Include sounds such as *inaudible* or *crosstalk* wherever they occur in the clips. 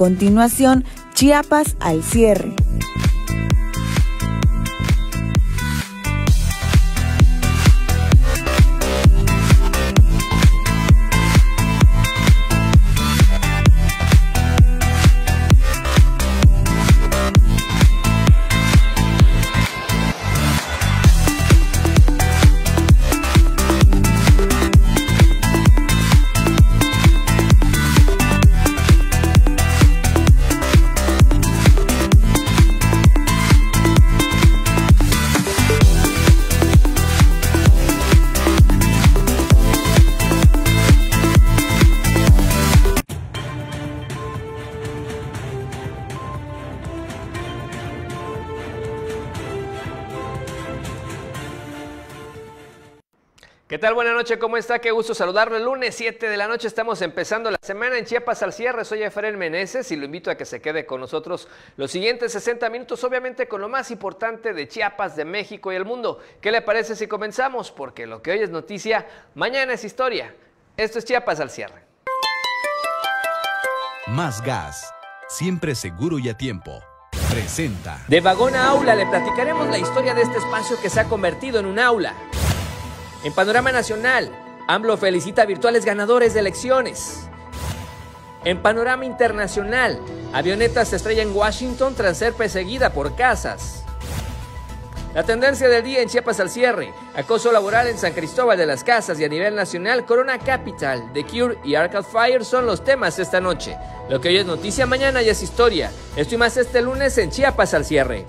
Continuación, Chiapas al cierre. Noches, ¿cómo está? Qué gusto saludarlo. El lunes 7 de la noche estamos empezando la semana en Chiapas al cierre. Soy Efraín Meneses y lo invito a que se quede con nosotros los siguientes 60 minutos, obviamente con lo más importante de Chiapas, de México y el mundo. ¿Qué le parece si comenzamos? Porque lo que hoy es noticia, mañana es historia. Esto es Chiapas al cierre. Más gas, siempre seguro y a tiempo. Presenta. De vagón a aula le platicaremos la historia de este espacio que se ha convertido en un aula. En Panorama Nacional, AMLO felicita a virtuales ganadores de elecciones. En Panorama Internacional, avioneta se estrella en Washington tras ser perseguida por casas. La tendencia del día en Chiapas al cierre, acoso laboral en San Cristóbal de las Casas y a nivel nacional, Corona Capital, The Cure y Arcade Fire son los temas esta noche. Lo que hoy es noticia, mañana ya es historia. Esto y más este lunes en Chiapas al cierre.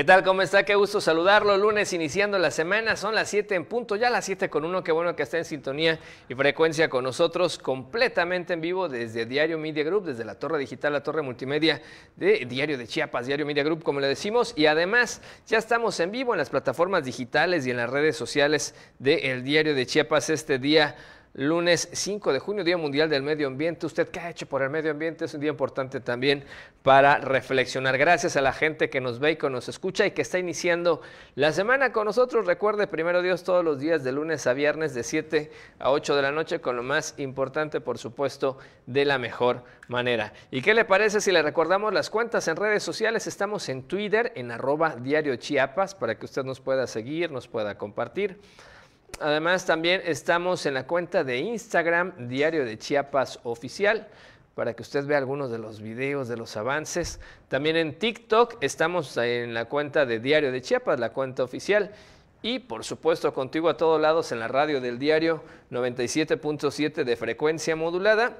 ¿Qué tal? ¿Cómo está? Qué gusto saludarlo. Lunes iniciando la semana, son las 7 en punto, ya las 7 con uno. Qué bueno que está en sintonía y frecuencia con nosotros, completamente en vivo desde Diario Media Group, desde la torre digital, la torre multimedia de Diario de Chiapas, Diario Media Group, como le decimos. Y además, ya estamos en vivo en las plataformas digitales y en las redes sociales del Diario de Chiapas este día lunes 5 de junio, Día Mundial del Medio Ambiente. ¿Usted qué ha hecho por el medio ambiente? Es un día importante también para reflexionar. Gracias a la gente que nos ve y que nos escucha y que está iniciando la semana con nosotros. Recuerde, primero Dios, todos los días de lunes a viernes de 7 a 8 de la noche con lo más importante, por supuesto, de la mejor manera. ¿Y qué le parece si le recordamos las cuentas en redes sociales? Estamos en Twitter, en arroba diario Chiapas, para que usted nos pueda seguir, nos pueda compartir. Además, también estamos en la cuenta de Instagram, Diario de Chiapas Oficial, para que usted vea algunos de los videos, de los avances. También en TikTok estamos en la cuenta de Diario de Chiapas, la cuenta oficial. Y por supuesto, contigo a todos lados en la radio del diario 97.7 de frecuencia modulada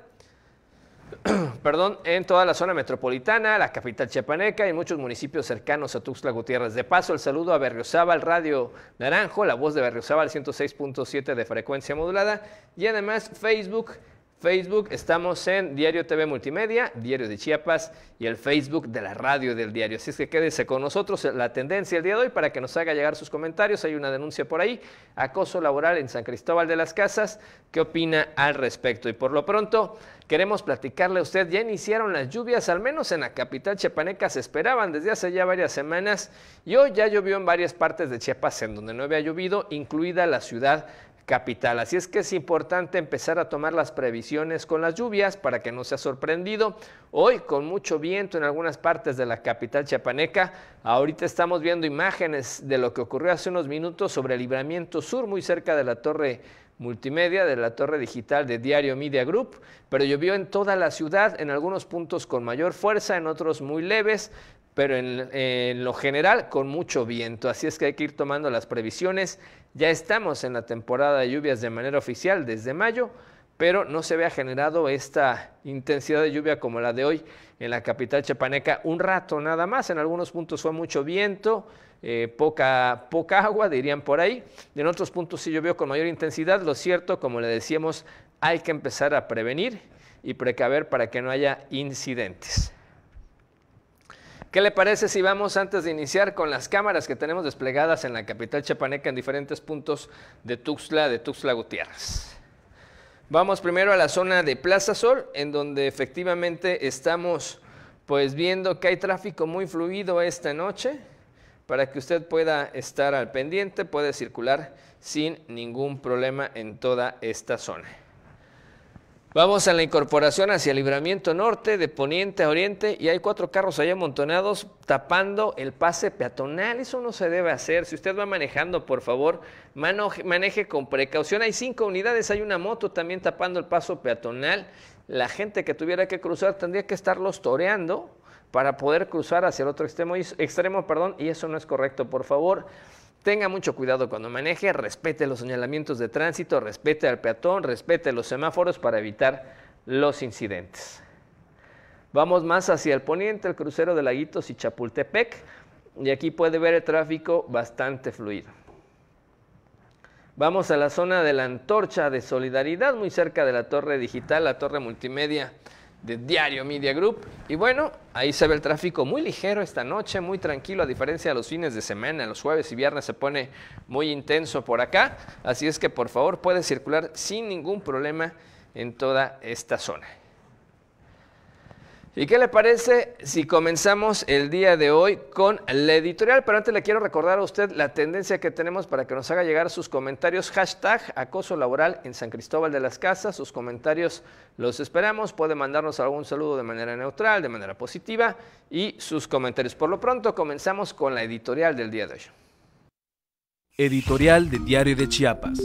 *clears throat* perdón, en toda la zona metropolitana, la capital chiapaneca y muchos municipios cercanos a Tuxtla Gutiérrez. De paso, el saludo a Berriozábal, Radio Naranjo, la voz de Berriozábal 106.7 de frecuencia modulada y además Facebook Facebook, estamos en Diario TV Multimedia, Diario de Chiapas y el Facebook de la radio del diario. Así es que quédese con nosotros la tendencia el día de hoy para que nos haga llegar sus comentarios. Hay una denuncia por ahí, acoso laboral en San Cristóbal de las Casas. ¿Qué opina al respecto? Y por lo pronto, queremos platicarle a usted, ya iniciaron las lluvias, al menos en la capital chiapaneca se esperaban desde hace ya varias semanas y hoy ya llovió en varias partes de Chiapas en donde no había llovido, incluida la ciudad capital. Así es que es importante empezar a tomar las previsiones con las lluvias para que no sea sorprendido. Hoy con mucho viento en algunas partes de la capital chiapaneca. Ahorita estamos viendo imágenes de lo que ocurrió hace unos minutos sobre el libramiento sur, muy cerca de la torre multimedia de la torre digital de Diario Media Group, pero llovió en toda la ciudad, en algunos puntos con mayor fuerza, en otros muy leves, pero en, lo general con mucho viento. Así es que hay que ir tomando las previsiones. Ya estamos en la temporada de lluvias de manera oficial desde mayo, pero no se había generado esta intensidad de lluvia como la de hoy en la capital chapaneca. Un rato nada más, en algunos puntos fue mucho viento, eh, poca, poca agua, dirían por ahí. En otros puntos sí llovió con mayor intensidad. Lo cierto, como le decíamos, hay que empezar a prevenir y precaver para que no haya incidentes. ¿Qué le parece si vamos antes de iniciar con las cámaras que tenemos desplegadas en la capital chapaneca en diferentes puntos de Tuxtla, de Tuxtla Gutiérrez? Vamos primero a la zona de Plaza Sol, en donde efectivamente estamos pues viendo que hay tráfico muy fluido esta noche, para que usted pueda estar al pendiente, puede circular sin ningún problema en toda esta zona. Vamos a la incorporación hacia el libramiento norte, de poniente a oriente, y hay cuatro carros ahí amontonados tapando el pase peatonal. Eso no se debe hacer. Si usted va manejando, por favor, maneje con precaución. Hay cinco unidades, hay una moto también tapando el paso peatonal. La gente que tuviera que cruzar tendría que estarlos toreando para poder cruzar hacia el otro extremo, extremo perdón, y eso no es correcto. Por favor, Tenga mucho cuidado cuando maneje, respete los señalamientos de tránsito, respete al peatón, respete los semáforos para evitar los incidentes. Vamos más hacia el poniente, el crucero de Laguitos y Chapultepec, y aquí puede ver el tráfico bastante fluido. Vamos a la zona de la antorcha de solidaridad, muy cerca de la torre digital, la torre multimedia de Diario Media Group. Y bueno, ahí se ve el tráfico muy ligero esta noche, muy tranquilo, a diferencia de los fines de semana, los jueves y viernes se pone muy intenso por acá. Así es que por favor puede circular sin ningún problema en toda esta zona. ¿Y qué le parece si comenzamos el día de hoy con la editorial? Pero antes le quiero recordar a usted la tendencia que tenemos para que nos haga llegar sus comentarios. Hashtag acoso laboral en San Cristóbal de las Casas. Sus comentarios los esperamos. Puede mandarnos algún saludo de manera neutral, de manera positiva y sus comentarios. Por lo pronto comenzamos con la editorial del día de hoy. Editorial de Diario de Chiapas.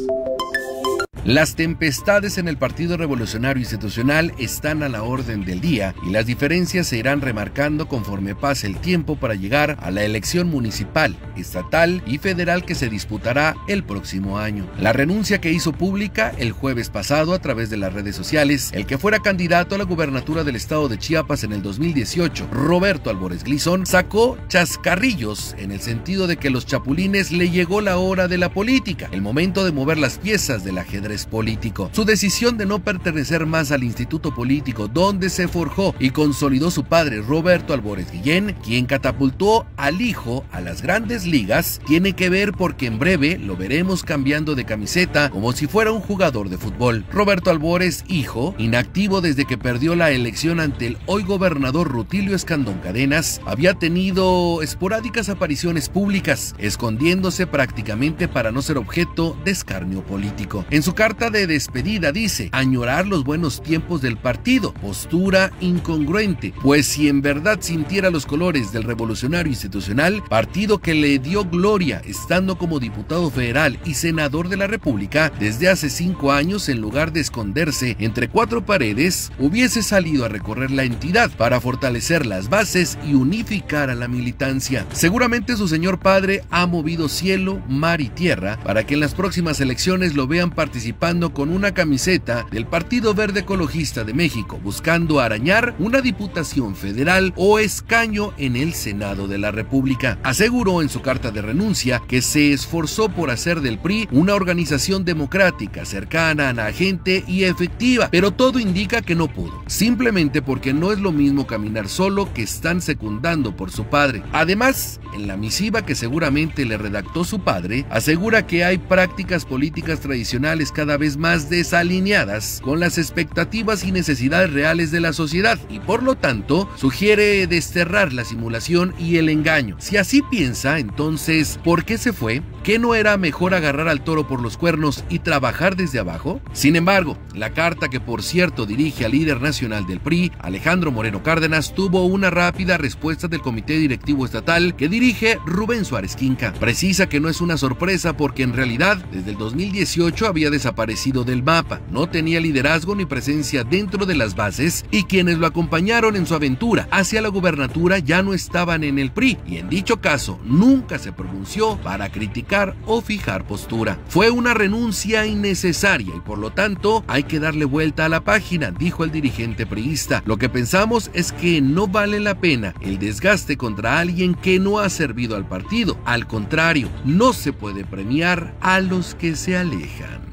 Las tempestades en el Partido Revolucionario Institucional están a la orden del día y las diferencias se irán remarcando conforme pase el tiempo para llegar a la elección municipal, estatal y federal que se disputará el próximo año. La renuncia que hizo pública el jueves pasado a través de las redes sociales, el que fuera candidato a la gubernatura del estado de Chiapas en el 2018, Roberto Álvarez Glizón, sacó chascarrillos en el sentido de que los chapulines le llegó la hora de la política, el momento de mover las piezas del ajedrez político. Su decisión de no pertenecer más al instituto político donde se forjó y consolidó su padre Roberto Albores Guillén, quien catapultó al hijo a las grandes ligas, tiene que ver porque en breve lo veremos cambiando de camiseta como si fuera un jugador de fútbol. Roberto Albores, hijo, inactivo desde que perdió la elección ante el hoy gobernador Rutilio Escandón Cadenas, había tenido esporádicas apariciones públicas, escondiéndose prácticamente para no ser objeto de escarnio político. En su carta de despedida dice, añorar los buenos tiempos del partido, postura incongruente, pues si en verdad sintiera los colores del revolucionario institucional, partido que le dio gloria estando como diputado federal y senador de la República desde hace cinco años, en lugar de esconderse entre cuatro paredes, hubiese salido a recorrer la entidad para fortalecer las bases y unificar a la militancia. Seguramente su señor padre ha movido cielo, mar y tierra para que en las próximas elecciones lo vean participar con una camiseta del Partido Verde Ecologista de México, buscando arañar una diputación federal o escaño en el Senado de la República. Aseguró en su carta de renuncia que se esforzó por hacer del PRI una organización democrática, cercana a la gente y efectiva, pero todo indica que no pudo, simplemente porque no es lo mismo caminar solo que están secundando por su padre. Además, en la misiva que seguramente le redactó su padre, asegura que hay prácticas políticas tradicionales cada vez más desalineadas con las expectativas y necesidades reales de la sociedad y por lo tanto sugiere desterrar la simulación y el engaño. Si así piensa, entonces, ¿por qué se fue? ¿Qué no era mejor agarrar al toro por los cuernos y trabajar desde abajo? Sin embargo, la carta que por cierto dirige al líder nacional del PRI, Alejandro Moreno Cárdenas, tuvo una rápida respuesta del Comité Directivo Estatal que dirige Rubén Suárez Quinca. Precisa que no es una sorpresa porque en realidad desde el 2018 había desaparecido del mapa, no tenía liderazgo ni presencia dentro de las bases y quienes lo acompañaron en su aventura hacia la gubernatura ya no estaban en el PRI y en dicho caso nunca se pronunció para criticar o fijar postura. Fue una renuncia innecesaria y por lo tanto hay que darle vuelta a la página, dijo el dirigente priista. Lo que pensamos es que no vale la pena el desgaste contra alguien que no ha servido al partido. Al contrario, no se puede premiar a los que se alejan.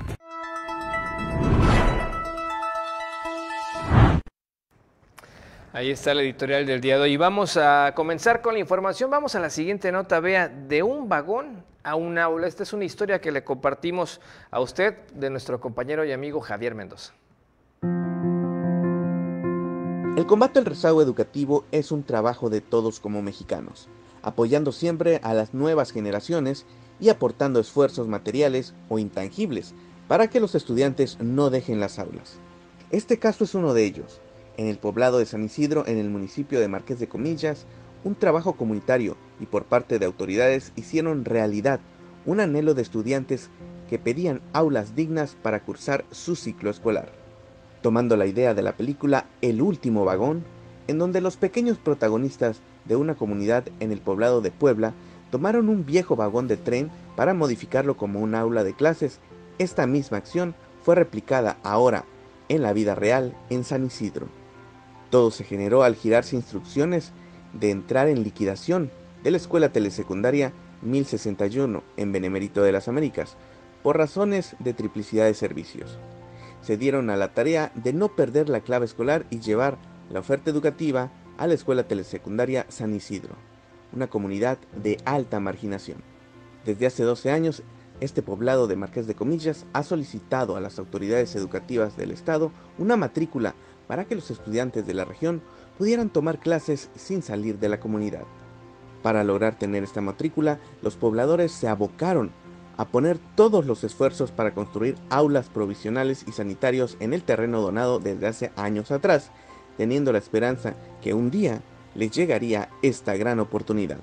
Ahí está la editorial del día de hoy. Vamos a comenzar con la información. Vamos a la siguiente nota. Vea, de un vagón a un aula. Esta es una historia que le compartimos a usted de nuestro compañero y amigo Javier Mendoza. El combate al rezago educativo es un trabajo de todos como mexicanos, apoyando siempre a las nuevas generaciones y aportando esfuerzos materiales o intangibles para que los estudiantes no dejen las aulas. Este caso es uno de ellos. En el poblado de San Isidro, en el municipio de Marqués de Comillas, un trabajo comunitario y por parte de autoridades hicieron realidad un anhelo de estudiantes que pedían aulas dignas para cursar su ciclo escolar tomando la idea de la película El último vagón, en donde los pequeños protagonistas de una comunidad en el poblado de Puebla tomaron un viejo vagón de tren para modificarlo como un aula de clases. Esta misma acción fue replicada ahora en la vida real en San Isidro. Todo se generó al girarse instrucciones de entrar en liquidación de la escuela telesecundaria 1061 en Benemérito de las Américas, por razones de triplicidad de servicios se dieron a la tarea de no perder la clave escolar y llevar la oferta educativa a la Escuela Telesecundaria San Isidro, una comunidad de alta marginación. Desde hace 12 años, este poblado de Marqués de Comillas ha solicitado a las autoridades educativas del Estado una matrícula para que los estudiantes de la región pudieran tomar clases sin salir de la comunidad. Para lograr tener esta matrícula, los pobladores se abocaron a poner todos los esfuerzos para construir aulas provisionales y sanitarios en el terreno donado desde hace años atrás, teniendo la esperanza que un día les llegaría esta gran oportunidad.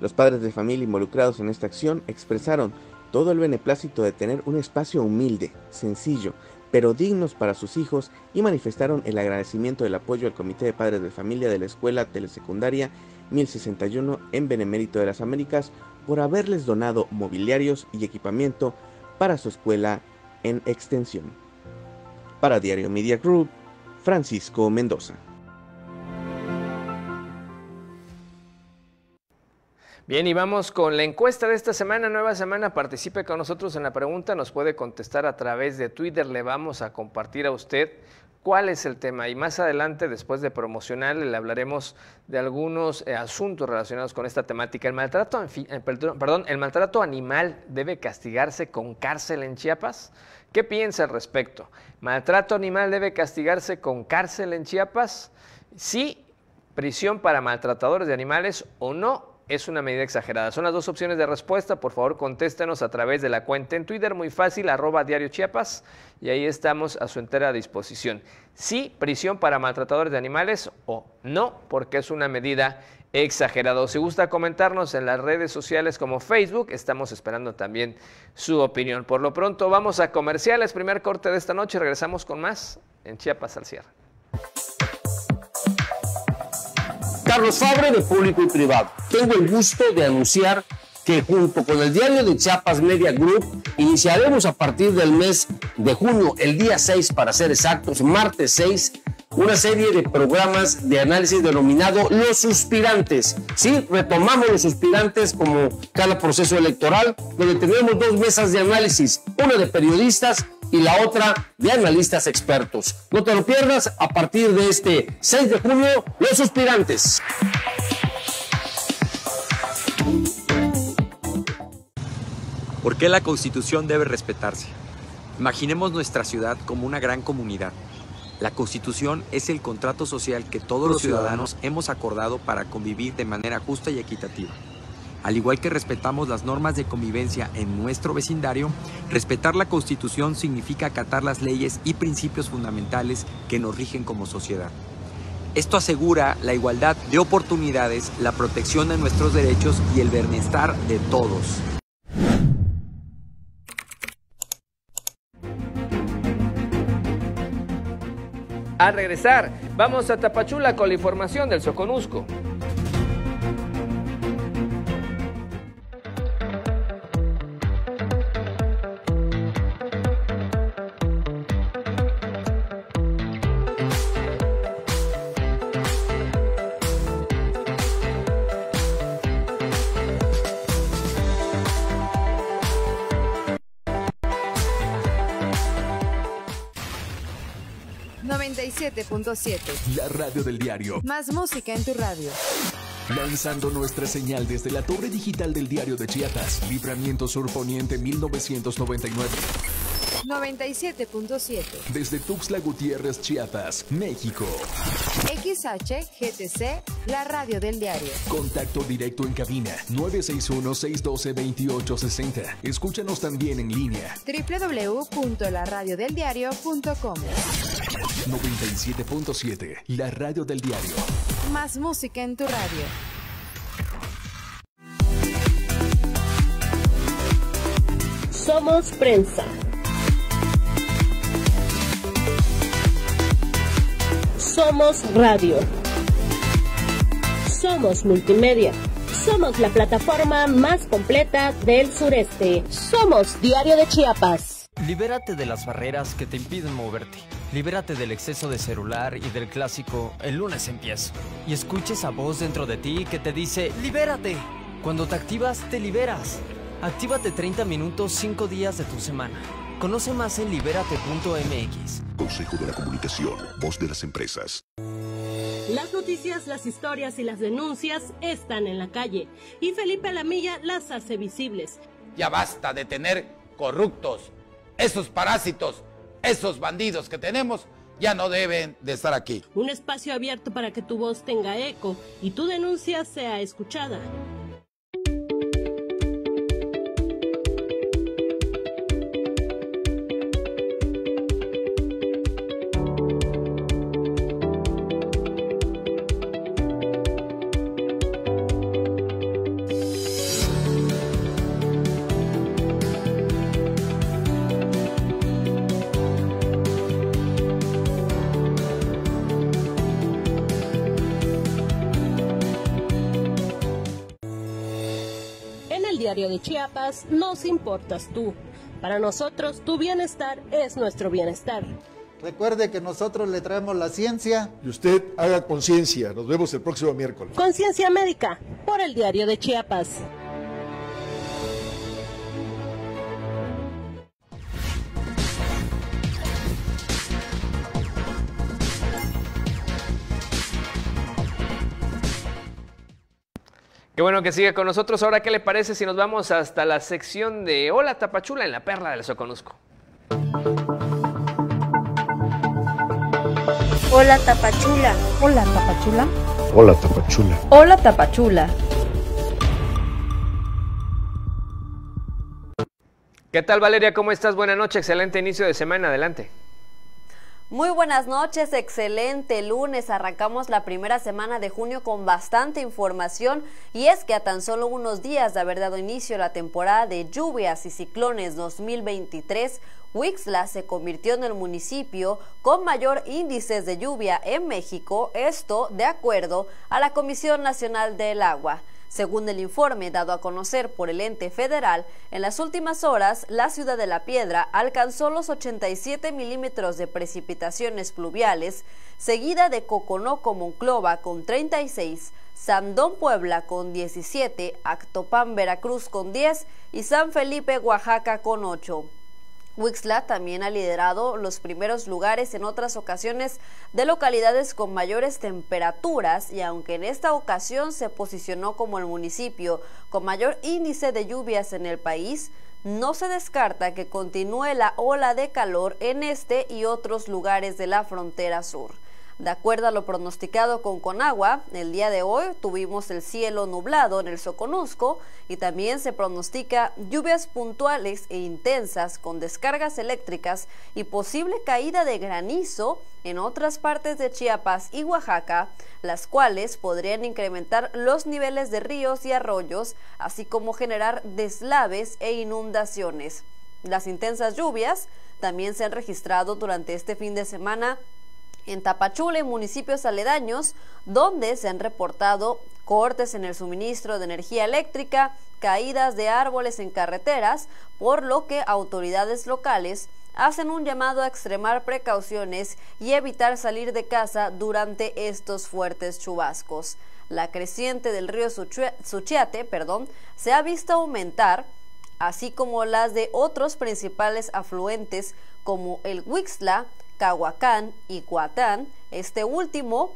Los padres de familia involucrados en esta acción expresaron todo el beneplácito de tener un espacio humilde, sencillo, pero dignos para sus hijos y manifestaron el agradecimiento del apoyo al Comité de Padres de Familia de la Escuela Telesecundaria 1061 en Benemérito de las Américas por haberles donado mobiliarios y equipamiento para su escuela en extensión. Para Diario Media Group, Francisco Mendoza. Bien, y vamos con la encuesta de esta semana, nueva semana. Participe con nosotros en la pregunta, nos puede contestar a través de Twitter. Le vamos a compartir a usted cuál es el tema. Y más adelante, después de promocionar, le hablaremos de algunos eh, asuntos relacionados con esta temática. El maltrato, eh, perdón, el maltrato animal debe castigarse con cárcel en Chiapas. ¿Qué piensa al respecto? ¿Maltrato animal debe castigarse con cárcel en Chiapas? Sí, prisión para maltratadores de animales o no es una medida exagerada. Son las dos opciones de respuesta. Por favor, contéstenos a través de la cuenta en Twitter, muy fácil, arroba diario Chiapas, y ahí estamos a su entera disposición. Sí, prisión para maltratadores de animales o no, porque es una medida exagerada. si gusta comentarnos en las redes sociales como Facebook, estamos esperando también su opinión. Por lo pronto, vamos a comerciales. Primer corte de esta noche. Regresamos con más en Chiapas al cierre. Carlos Fabre de Público y Privado. Tengo el gusto de anunciar que junto con el diario de Chiapas Media Group iniciaremos a partir del mes de junio, el día 6 para ser exactos, martes 6, una serie de programas de análisis denominado Los Suspirantes. Sí, retomamos los suspirantes como cada proceso electoral, donde tenemos dos mesas de análisis, una de periodistas y la otra de analistas expertos. No te lo pierdas a partir de este 6 de junio, Los Suspirantes. ¿Por qué la Constitución debe respetarse? Imaginemos nuestra ciudad como una gran comunidad. La Constitución es el contrato social que todos los ciudadanos hemos acordado para convivir de manera justa y equitativa. Al igual que respetamos las normas de convivencia en nuestro vecindario, respetar la Constitución significa acatar las leyes y principios fundamentales que nos rigen como sociedad. Esto asegura la igualdad de oportunidades, la protección de nuestros derechos y el bienestar de todos. A regresar, vamos a Tapachula con la información del Soconusco. 97.7. La radio del diario. Más música en tu radio. Lanzando nuestra señal desde la torre digital del diario de Chiapas, Libramiento Sur Poniente 1999. 97.7. Desde Tuxtla Gutiérrez, Chiapas, México. XHGTC, la radio del diario. Contacto directo en cabina 961-612-2860. Escúchanos también en línea. www.laradiodeldiario.com. 97.7, la radio del diario. Más música en tu radio. Somos prensa. Somos radio. Somos multimedia. Somos la plataforma más completa del sureste. Somos Diario de Chiapas. Libérate de las barreras que te impiden moverte. Libérate del exceso de celular y del clásico el lunes empiezo. Y escucha esa voz dentro de ti que te dice, libérate. Cuando te activas, te liberas. Actívate 30 minutos 5 días de tu semana. Conoce más en libérate.mx. Consejo de la Comunicación, voz de las empresas. Las noticias, las historias y las denuncias están en la calle. Y Felipe Lamilla las hace visibles. Ya basta de tener corruptos. Esos parásitos, esos bandidos que tenemos, ya no deben de estar aquí. Un espacio abierto para que tu voz tenga eco y tu denuncia sea escuchada. De Chiapas nos importas tú. Para nosotros tu bienestar es nuestro bienestar. Recuerde que nosotros le traemos la ciencia. Y usted haga conciencia. Nos vemos el próximo miércoles. Conciencia médica por el diario de Chiapas. Qué bueno que sigue con nosotros. Ahora, ¿qué le parece si nos vamos hasta la sección de Hola Tapachula en la Perla del Soconusco? Hola Tapachula. Hola Tapachula. Hola, Tapachula. Hola Tapachula. ¿Qué tal Valeria? ¿Cómo estás? Buenas noches. Excelente inicio de semana. Adelante. Muy buenas noches, excelente lunes. Arrancamos la primera semana de junio con bastante información y es que a tan solo unos días de haber dado inicio la temporada de lluvias y ciclones 2023, Huixla se convirtió en el municipio con mayor índices de lluvia en México, esto de acuerdo a la Comisión Nacional del Agua. Según el informe dado a conocer por el ente federal, en las últimas horas la ciudad de La Piedra alcanzó los 87 milímetros de precipitaciones pluviales, seguida de Coconoco Monclova con 36, Sandón Puebla con 17, Actopan Veracruz con 10 y San Felipe Oaxaca con 8. Wixla también ha liderado los primeros lugares en otras ocasiones de localidades con mayores temperaturas y aunque en esta ocasión se posicionó como el municipio con mayor índice de lluvias en el país, no se descarta que continúe la ola de calor en este y otros lugares de la frontera sur. De acuerdo a lo pronosticado con Conagua, el día de hoy tuvimos el cielo nublado en el Soconusco y también se pronostica lluvias puntuales e intensas con descargas eléctricas y posible caída de granizo en otras partes de Chiapas y Oaxaca, las cuales podrían incrementar los niveles de ríos y arroyos, así como generar deslaves e inundaciones. Las intensas lluvias también se han registrado durante este fin de semana en Tapachula y municipios aledaños, donde se han reportado cortes en el suministro de energía eléctrica, caídas de árboles en carreteras, por lo que autoridades locales hacen un llamado a extremar precauciones y evitar salir de casa durante estos fuertes chubascos. La creciente del río Suchiate perdón, se ha visto aumentar, así como las de otros principales afluentes como el Huixla, Cahuacán y Cuatán, este último,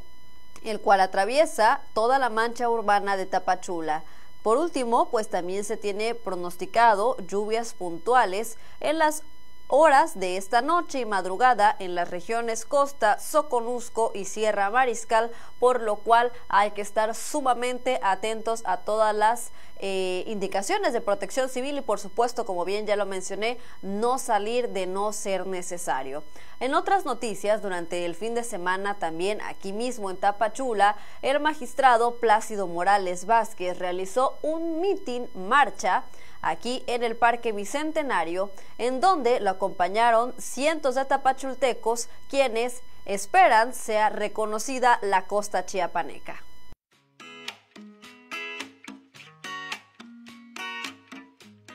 el cual atraviesa toda la mancha urbana de Tapachula. Por último, pues también se tiene pronosticado lluvias puntuales en las horas de esta noche y madrugada en las regiones Costa, Soconusco y Sierra Mariscal, por lo cual hay que estar sumamente atentos a todas las eh, indicaciones de protección civil y por supuesto, como bien ya lo mencioné, no salir de no ser necesario. En otras noticias, durante el fin de semana también aquí mismo en Tapachula, el magistrado Plácido Morales Vázquez realizó un mitin marcha aquí en el Parque Bicentenario, en donde lo acompañaron cientos de tapachultecos quienes esperan sea reconocida la costa chiapaneca.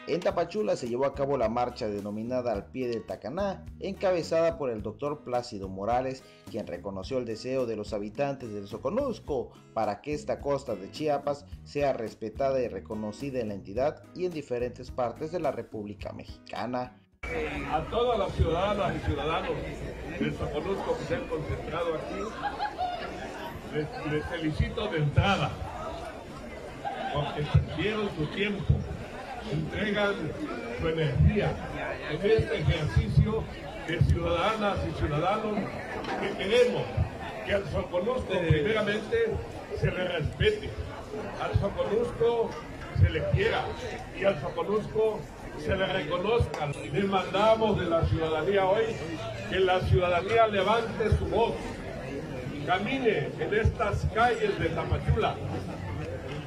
En Tapachula se llevó a cabo la marcha denominada Al pie del Tacaná, encabezada por el doctor Plácido Morales, quien reconoció el deseo de los habitantes del Soconusco para que esta costa de Chiapas sea respetada y reconocida en la entidad y en diferentes partes de la República Mexicana. A todas las ciudadanas y ciudadanos del Soconusco que se han concentrado aquí, les, felicito de entrada, porque dieron su tiempo entregan su energía en este ejercicio de ciudadanas y ciudadanos que queremos que al Soconusco primeramente se le respete, al Soconusco se le quiera y al Soconusco se le reconozca. Demandamos de la ciudadanía hoy que la ciudadanía levante su voz, camine en estas calles de Tapachula,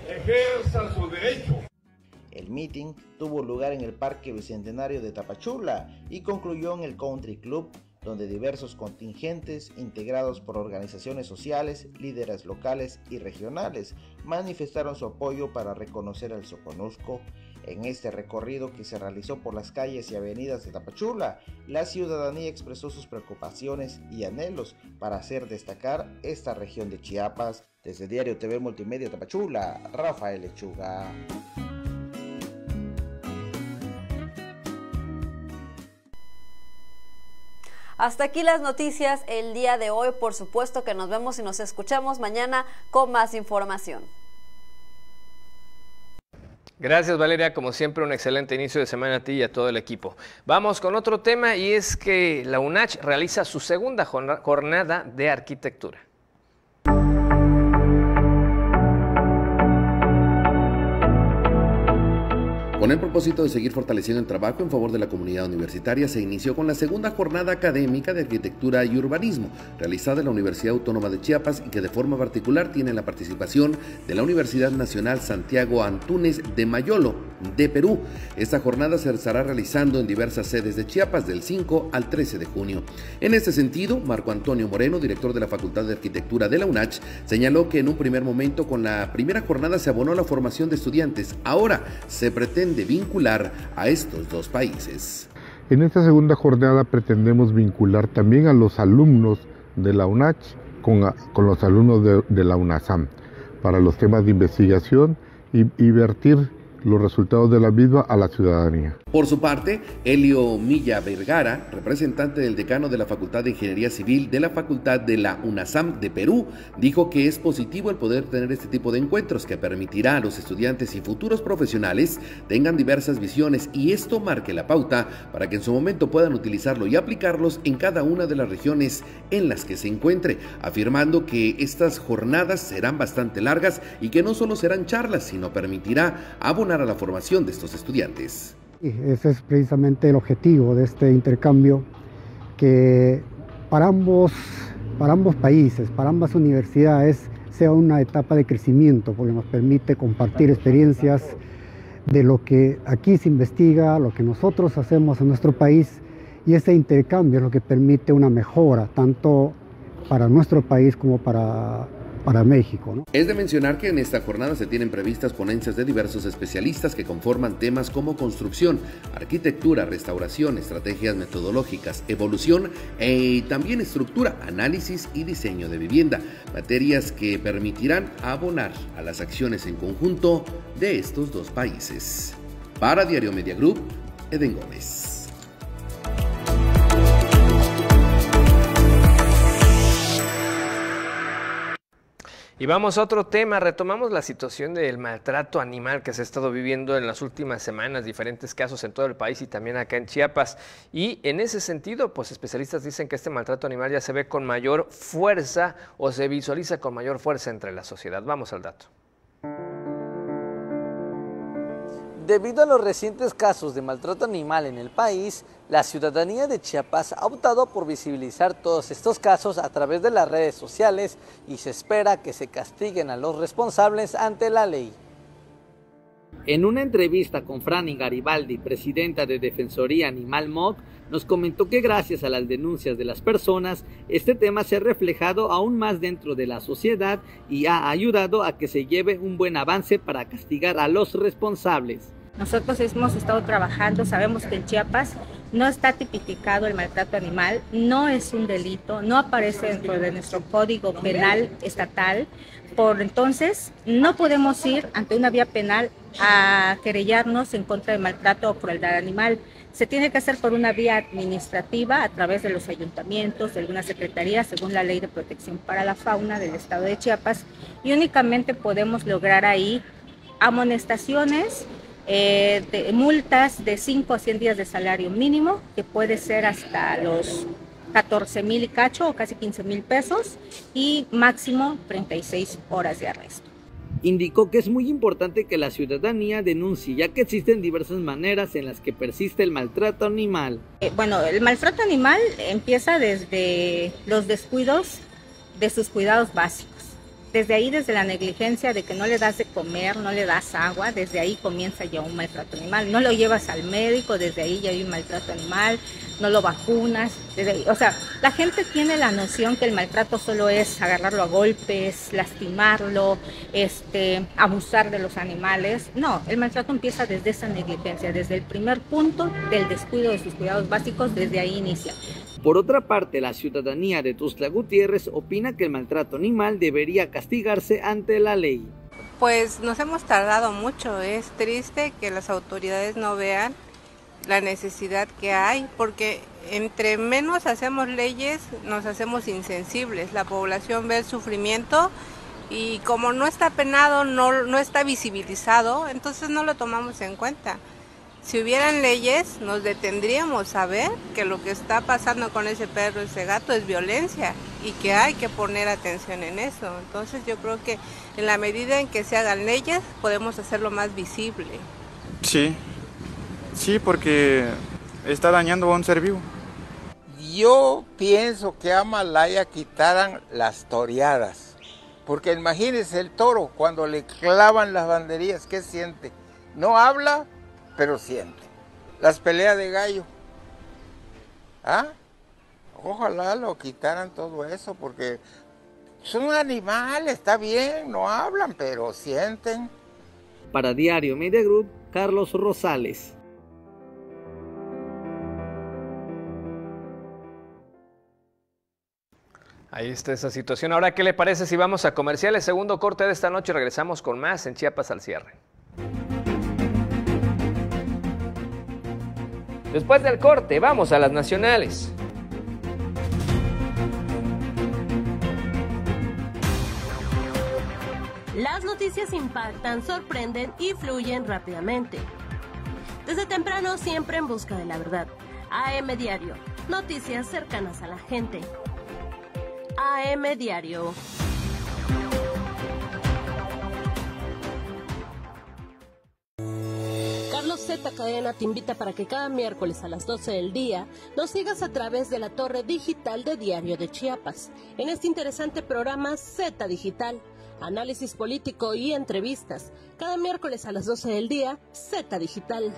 ejerza su derecho el meeting tuvo lugar en el Parque Bicentenario de Tapachula y concluyó en el Country Club, donde diversos contingentes integrados por organizaciones sociales, líderes locales y regionales manifestaron su apoyo para reconocer al Soconusco. En este recorrido que se realizó por las calles y avenidas de Tapachula, la ciudadanía expresó sus preocupaciones y anhelos para hacer destacar esta región de Chiapas. Desde Diario TV Multimedia Tapachula, Rafael Lechuga. Hasta aquí las noticias el día de hoy. Por supuesto que nos vemos y nos escuchamos mañana con más información. Gracias Valeria, como siempre un excelente inicio de semana a ti y a todo el equipo. Vamos con otro tema y es que la UNACH realiza su segunda jornada de arquitectura. Con el propósito de seguir fortaleciendo el trabajo en favor de la comunidad universitaria, se inició con la segunda jornada académica de arquitectura y urbanismo, realizada en la Universidad Autónoma de Chiapas y que de forma particular tiene la participación de la Universidad Nacional Santiago Antúnez de Mayolo, de Perú. Esta jornada se estará realizando en diversas sedes de Chiapas del 5 al 13 de junio. En este sentido, Marco Antonio Moreno, director de la Facultad de Arquitectura de la UNACH, señaló que en un primer momento con la primera jornada se abonó la formación de estudiantes. Ahora se pretende de vincular a estos dos países. En esta segunda jornada pretendemos vincular también a los alumnos de la UNACH con, con los alumnos de, de, la UNASAM para los temas de investigación y, y vertir los resultados de la misma a la ciudadanía. Por su parte, Helio Milla Vergara, representante del decano de la Facultad de Ingeniería Civil de la Facultad de la UNASAM de Perú, dijo que es positivo el poder tener este tipo de encuentros que permitirá a los estudiantes y futuros profesionales tengan diversas visiones y esto marque la pauta para que en su momento puedan utilizarlo y aplicarlos en cada una de las regiones en las que se encuentre, afirmando que estas jornadas serán bastante largas y que no solo serán charlas, sino permitirá abonar a la formación de estos estudiantes. Ese es precisamente el objetivo de este intercambio, que para ambos, para ambos países, para ambas universidades, sea una etapa de crecimiento, porque nos permite compartir experiencias de lo que aquí se investiga, lo que nosotros hacemos en nuestro país, y ese intercambio es lo que permite una mejora, tanto para nuestro país como para para México. Es de mencionar que en esta jornada se tienen previstas ponencias de diversos especialistas que conforman temas como construcción, arquitectura, restauración, estrategias metodológicas, evolución e también estructura, análisis y diseño de vivienda, materias que permitirán abonar a las acciones en conjunto de estos dos países. Para Diario Media Group, Eden Gómez. Y vamos a otro tema, retomamos la situación del maltrato animal que se ha estado viviendo en las últimas semanas, diferentes casos en todo el país y también acá en Chiapas. Y en ese sentido, pues especialistas dicen que este maltrato animal ya se ve con mayor fuerza o se visualiza con mayor fuerza entre la sociedad. Vamos al dato. Debido a los recientes casos de maltrato animal en el país, la ciudadanía de Chiapas ha optado por visibilizar todos estos casos a través de las redes sociales y se espera que se castiguen a los responsables ante la ley. En una entrevista con Franny Garibaldi, presidenta de Defensoría Animal MOC, nos comentó que gracias a las denuncias de las personas, este tema se ha reflejado aún más dentro de la sociedad y ha ayudado a que se lleve un buen avance para castigar a los responsables. Nosotros hemos estado trabajando, sabemos que en Chiapas no está tipificado el maltrato animal, no es un delito, no aparece dentro de nuestro código penal estatal. Por entonces, no podemos ir ante una vía penal a querellarnos en contra de maltrato o crueldad animal. Se tiene que hacer por una vía administrativa a través de los ayuntamientos, de alguna secretaría, según la Ley de Protección para la Fauna del Estado de Chiapas, y únicamente podemos lograr ahí amonestaciones, eh, multas de 5 a 100 días de salario mínimo, que puede ser hasta los 14 mil y cacho o casi 15 mil pesos, y máximo 36 horas de arresto. Indicó que es muy importante que la ciudadanía denuncie, ya que existen diversas maneras en las que persiste el maltrato animal. Eh, bueno, el maltrato animal empieza desde los descuidos de sus cuidados básicos desde ahí, desde la negligencia de que no le das de comer, no le das agua, desde ahí comienza ya un maltrato animal. No lo llevas al médico, desde ahí ya hay un maltrato animal, no lo vacunas. Desde o sea, la gente tiene la noción que el maltrato solo es agarrarlo a golpes, lastimarlo, este, abusar de los animales. No, el maltrato empieza desde esa negligencia, desde el primer punto del descuido de sus cuidados básicos, desde ahí inicia. Por otra parte, la ciudadanía de Tuzla Gutiérrez opina que el maltrato animal debería castigarse ante la ley. Pues nos hemos tardado mucho, es triste que las autoridades no vean la necesidad que hay, porque entre menos hacemos leyes, nos hacemos insensibles. La población ve el sufrimiento y como no está penado, no, no está visibilizado, entonces no lo tomamos en cuenta. Si hubieran leyes, nos detendríamos a ver que lo que está pasando con ese perro, ese gato, es violencia y que hay que poner atención en eso. Entonces yo creo que en la medida en que se hagan leyes, podemos hacerlo más visible. Sí, sí, porque está dañando a un ser vivo. Yo pienso que a Malaya quitaran las toreadas, porque imagínese el toro cuando le clavan las banderías, ¿qué siente? No habla, pero siente. Las peleas de gallo. ¿Ah? Ojalá lo quitaran todo eso porque son animales, está bien, no hablan, pero sienten. Para Diario Media Group, Carlos Rosales. Ahí está esa situación. Ahora, ¿qué le parece si vamos a comerciales? Segundo corte de esta noche, regresamos con más en Chiapas al cierre. Después del corte, vamos a las nacionales. Las noticias impactan, sorprenden y fluyen rápidamente. Desde temprano siempre en busca de la verdad. AM Diario, noticias cercanas a la gente. AM Diario. Z Cadena te invita para que cada miércoles a las 12 del día nos sigas a través de la torre digital de Diario de Chiapas. En este interesante programa Z Digital, análisis político y entrevistas. Cada miércoles a las 12 del día, Z Digital.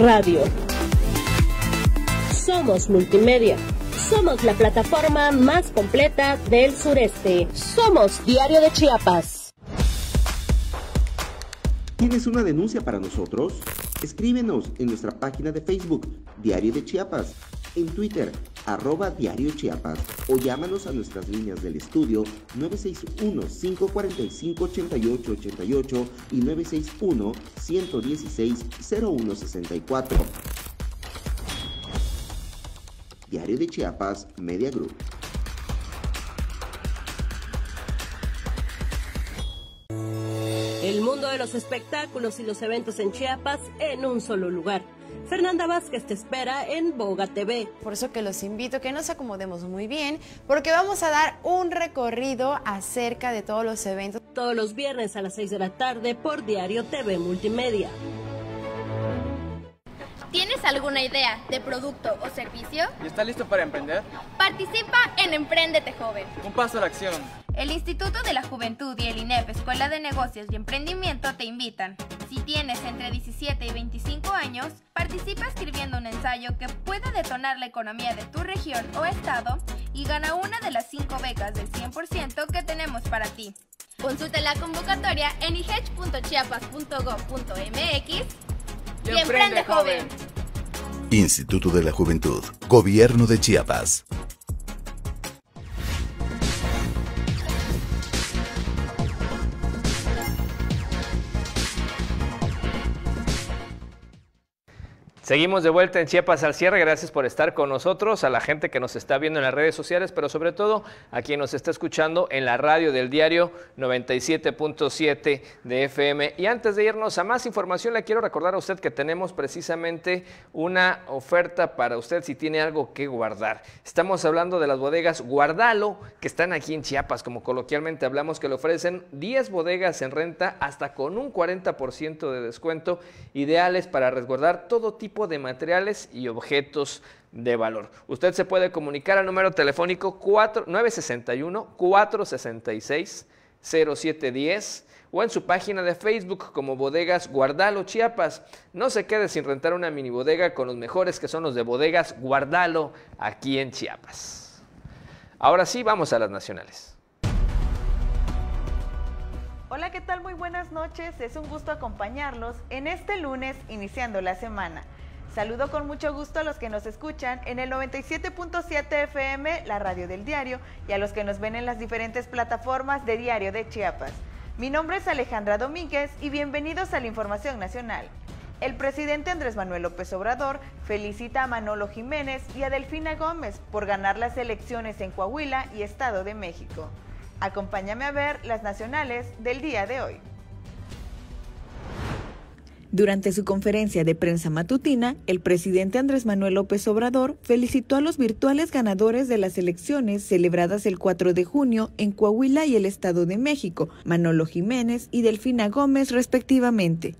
Radio. Somos Multimedia. Somos la plataforma más completa del sureste. Somos Diario de Chiapas. ¿Tienes una denuncia para nosotros? Escríbenos en nuestra página de Facebook, Diario de Chiapas, en Twitter, arroba Diario Chiapas, o llámanos a nuestras líneas del estudio 961-545-8888 y 961-116-0164. Diario de Chiapas Media Group. El mundo de los espectáculos y los eventos en Chiapas en un solo lugar. Fernanda Vázquez te espera en Boga TV. Por eso que los invito a que nos acomodemos muy bien, porque vamos a dar un recorrido acerca de todos los eventos. Todos los viernes a las 6 de la tarde por Diario TV Multimedia. ¿Tienes alguna idea de producto o servicio? ¿Y está listo para emprender? Participa en Emprendete Joven. Un paso a la acción. El Instituto de la Juventud y el INEP Escuela de Negocios y Emprendimiento te invitan. Si tienes entre 17 y 25 años, participa escribiendo un ensayo que pueda detonar la economía de tu región o estado y gana una de las 5 becas del 100% que tenemos para ti. Consulta la convocatoria en ihech.chiapas.gov.mx y emprende joven. Instituto de la Juventud, Gobierno de Chiapas. Seguimos de vuelta en Chiapas al cierre. Gracias por estar con nosotros, a la gente que nos está viendo en las redes sociales, pero sobre todo a quien nos está escuchando en la radio del diario 97.7 de FM. Y antes de irnos a más información, le quiero recordar a usted que tenemos precisamente una oferta para usted si tiene algo que guardar. Estamos hablando de las bodegas Guardalo, que están aquí en Chiapas, como coloquialmente hablamos, que le ofrecen 10 bodegas en renta hasta con un 40% de descuento, ideales para resguardar todo tipo de materiales y objetos de valor. Usted se puede comunicar al número telefónico 961-466-0710 o en su página de Facebook como Bodegas Guardalo Chiapas. No se quede sin rentar una mini bodega con los mejores que son los de Bodegas Guardalo aquí en Chiapas. Ahora sí, vamos a las nacionales. Hola, ¿qué tal? Muy buenas noches. Es un gusto acompañarlos en este lunes iniciando la semana. Saludo con mucho gusto a los que nos escuchan en el 97.7 FM, la radio del diario, y a los que nos ven en las diferentes plataformas de Diario de Chiapas. Mi nombre es Alejandra Domínguez y bienvenidos a la Información Nacional. El presidente Andrés Manuel López Obrador felicita a Manolo Jiménez y a Delfina Gómez por ganar las elecciones en Coahuila y Estado de México. Acompáñame a ver las nacionales del día de hoy. Durante su conferencia de prensa matutina, el presidente Andrés Manuel López Obrador felicitó a los virtuales ganadores de las elecciones celebradas el 4 de junio en Coahuila y el Estado de México, Manolo Jiménez y Delfina Gómez respectivamente.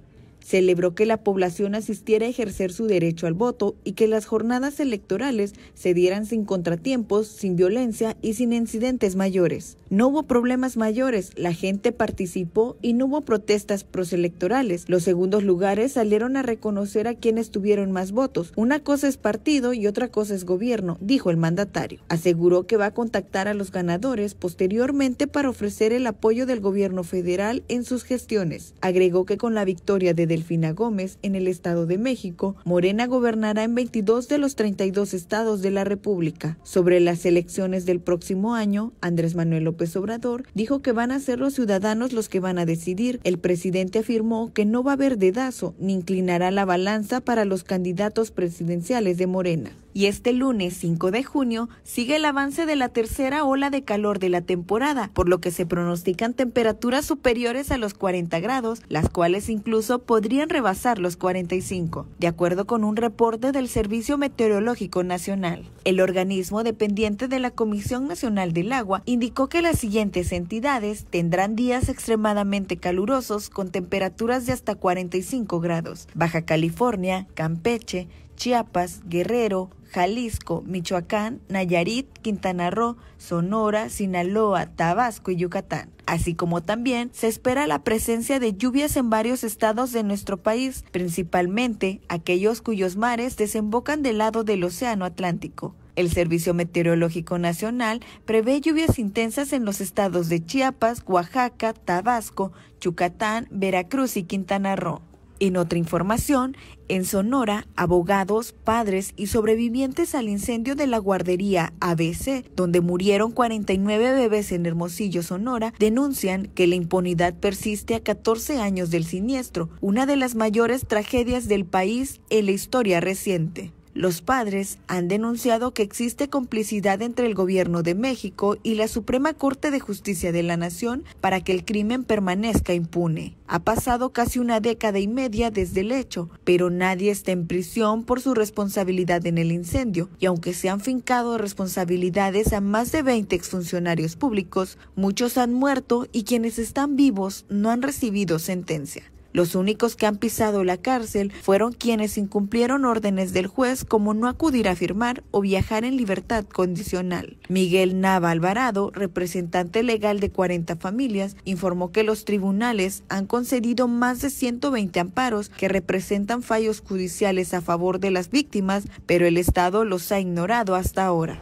Celebró que la población asistiera a ejercer su derecho al voto y que las jornadas electorales se dieran sin contratiempos, sin violencia y sin incidentes mayores. No hubo problemas mayores, la gente participó y no hubo protestas proselectorales. Los segundos lugares salieron a reconocer a quienes tuvieron más votos. Una cosa es partido y otra cosa es gobierno, dijo el mandatario. Aseguró que va a contactar a los ganadores posteriormente para ofrecer el apoyo del gobierno federal en sus gestiones. Agregó que con la victoria de Gómez en el Estado de México, Morena gobernará en 22 de los 32 estados de la República. Sobre las elecciones del próximo año, Andrés Manuel López Obrador dijo que van a ser los ciudadanos los que van a decidir. El presidente afirmó que no va a haber dedazo ni inclinará la balanza para los candidatos presidenciales de Morena. Y este lunes 5 de junio sigue el avance de la tercera ola de calor de la temporada, por lo que se pronostican temperaturas superiores a los 40 grados, las cuales incluso podrían rebasar los 45, de acuerdo con un reporte del Servicio Meteorológico Nacional. El organismo dependiente de la Comisión Nacional del Agua indicó que las siguientes entidades tendrán días extremadamente calurosos con temperaturas de hasta 45 grados. Baja California, Campeche, Chiapas, Guerrero, Jalisco, Michoacán, Nayarit, Quintana Roo, Sonora, Sinaloa, Tabasco y Yucatán. Así como también se espera la presencia de lluvias en varios estados de nuestro país, principalmente aquellos cuyos mares desembocan del lado del Océano Atlántico. El Servicio Meteorológico Nacional prevé lluvias intensas en los estados de Chiapas, Oaxaca, Tabasco, Yucatán, Veracruz y Quintana Roo. En otra información, en Sonora, abogados, padres y sobrevivientes al incendio de la guardería ABC, donde murieron 49 bebés en Hermosillo, Sonora, denuncian que la impunidad persiste a 14 años del siniestro, una de las mayores tragedias del país en la historia reciente. Los padres han denunciado que existe complicidad entre el gobierno de México y la Suprema Corte de Justicia de la Nación para que el crimen permanezca impune. Ha pasado casi una década y media desde el hecho, pero nadie está en prisión por su responsabilidad en el incendio, y aunque se han fincado responsabilidades a más de 20 exfuncionarios públicos, muchos han muerto y quienes están vivos no han recibido sentencia. Los únicos que han pisado la cárcel fueron quienes incumplieron órdenes del juez como no acudir a firmar o viajar en libertad condicional. Miguel Nava Alvarado, representante legal de 40 familias, informó que los tribunales han concedido más de 120 amparos que representan fallos judiciales a favor de las víctimas, pero el Estado los ha ignorado hasta ahora.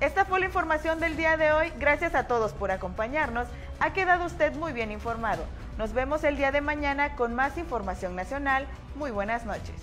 Esta fue la información del día de hoy. Gracias a todos por acompañarnos. Ha quedado usted muy bien informado. Nos vemos el día de mañana con más información nacional. Muy buenas noches.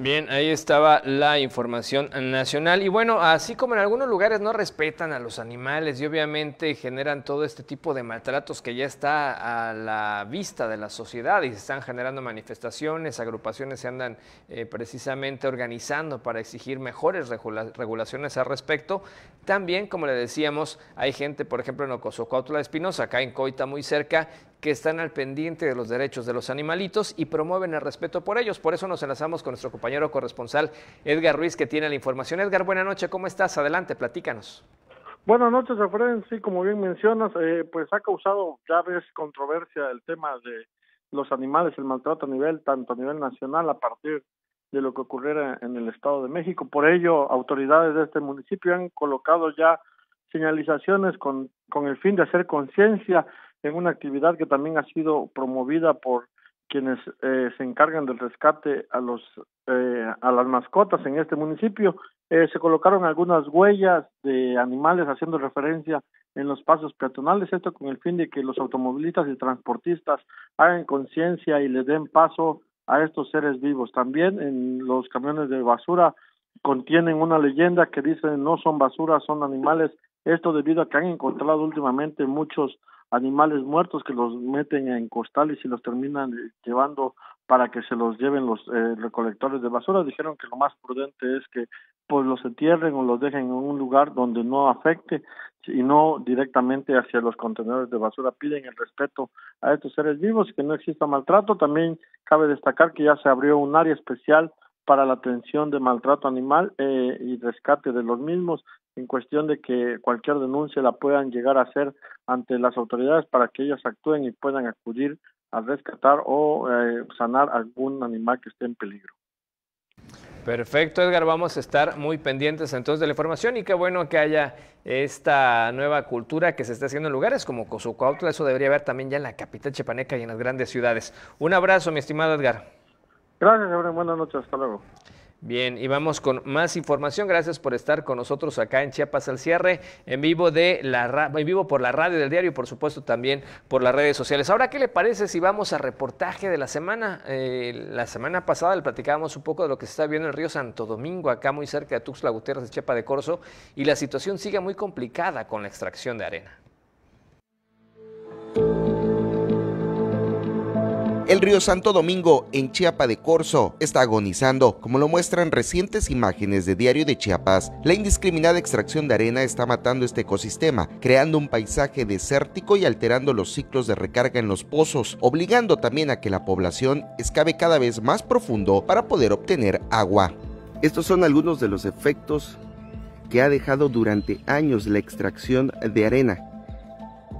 Bien, ahí estaba la información nacional. Y bueno, así como en algunos lugares no respetan a los animales y obviamente generan todo este tipo de maltratos que ya está a la vista de la sociedad y se están generando manifestaciones, agrupaciones se andan eh, precisamente organizando para exigir mejores regulaciones al respecto. También, como le decíamos, hay gente, por ejemplo, en Ocosocuautla Espinosa, acá en Coita, muy cerca, que están al pendiente de los derechos de los animalitos y promueven el respeto por ellos. Por eso nos enlazamos con nuestro compañero corresponsal Edgar Ruiz, que tiene la información. Edgar, buena noche, ¿cómo estás? Adelante, platícanos. Buenas noches, Efraín. Sí, como bien mencionas, eh, pues ha causado ya ves controversia el tema de los animales, el maltrato a nivel, tanto a nivel nacional, a partir de lo que ocurriera en el Estado de México. Por ello, autoridades de este municipio han colocado ya señalizaciones con, con el fin de hacer conciencia en una actividad que también ha sido promovida por quienes eh, se encargan del rescate a los eh, a las mascotas en este municipio. Eh, se colocaron algunas huellas de animales haciendo referencia en los pasos peatonales esto con el fin de que los automovilistas y transportistas hagan conciencia y le den paso a estos seres vivos. También en los camiones de basura contienen una leyenda que dice no son basura son animales esto debido a que han encontrado últimamente muchos animales muertos que los meten en costales y los terminan eh, llevando para que se los lleven los eh, recolectores de basura. Dijeron que lo más prudente es que pues los entierren o los dejen en un lugar donde no afecte y no directamente hacia los contenedores de basura. Piden el respeto a estos seres vivos, que no exista maltrato. También cabe destacar que ya se abrió un área especial para la atención de maltrato animal eh, y rescate de los mismos en cuestión de que cualquier denuncia la puedan llegar a hacer ante las autoridades para que ellas actúen y puedan acudir a rescatar o eh, sanar algún animal que esté en peligro. Perfecto, Edgar. Vamos a estar muy pendientes entonces de la información y qué bueno que haya esta nueva cultura que se está haciendo en lugares como Cozucuautla. Eso debería haber también ya en la capital chepaneca y en las grandes ciudades. Un abrazo, mi estimado Edgar. Gracias, Gabriel. Buenas noches. Hasta luego. Bien, y vamos con más información. Gracias por estar con nosotros acá en Chiapas al cierre, en vivo de la en vivo por la radio del diario y por supuesto también por las redes sociales. Ahora, ¿qué le parece si vamos a reportaje de la semana? Eh, la semana pasada le platicábamos un poco de lo que se está viendo en el río Santo Domingo, acá muy cerca de Tuxtla Gutiérrez de Chiapa de Corzo, y la situación sigue muy complicada con la extracción de arena. El río Santo Domingo en Chiapa de Corzo está agonizando, como lo muestran recientes imágenes de Diario de Chiapas. La indiscriminada extracción de arena está matando este ecosistema, creando un paisaje desértico y alterando los ciclos de recarga en los pozos, obligando también a que la población excave cada vez más profundo para poder obtener agua. Estos son algunos de los efectos que ha dejado durante años la extracción de arena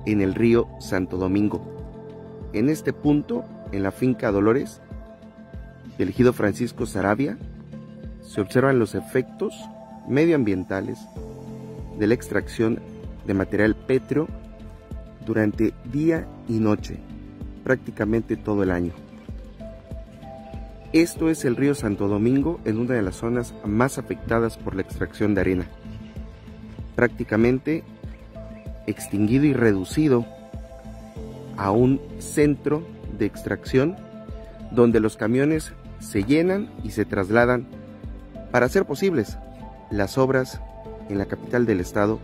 en el río Santo Domingo. En este punto en la finca Dolores del Francisco Sarabia, se observan los efectos medioambientales de la extracción de material pétreo durante día y noche, prácticamente todo el año. Esto es el río Santo Domingo en una de las zonas más afectadas por la extracción de arena. Prácticamente extinguido y reducido a un centro de extracción donde los camiones se llenan y se trasladan para hacer posibles las obras en la capital del estado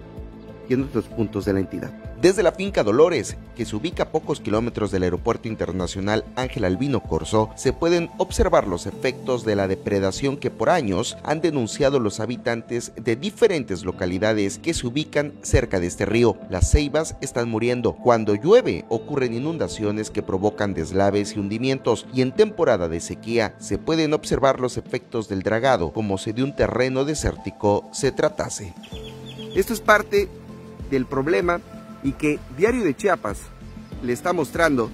y en otros puntos de la entidad. Desde la finca Dolores, que se ubica a pocos kilómetros del Aeropuerto Internacional Ángel Albino Corso, se pueden observar los efectos de la depredación que por años han denunciado los habitantes de diferentes localidades que se ubican cerca de este río. Las ceibas están muriendo. Cuando llueve ocurren inundaciones que provocan deslaves y hundimientos y en temporada de sequía se pueden observar los efectos del dragado como si de un terreno desértico se tratase. Esto es parte del problema y que Diario de Chiapas le está mostrando